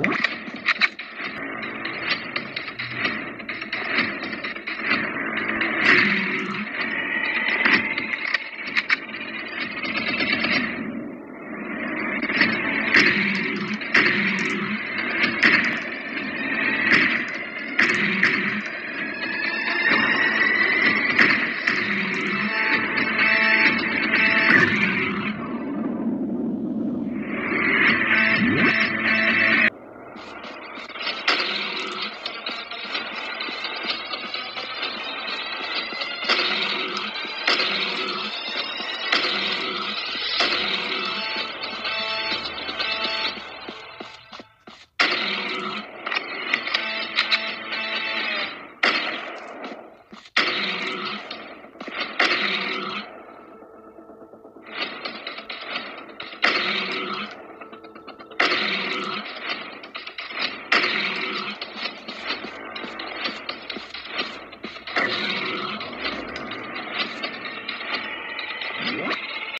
What?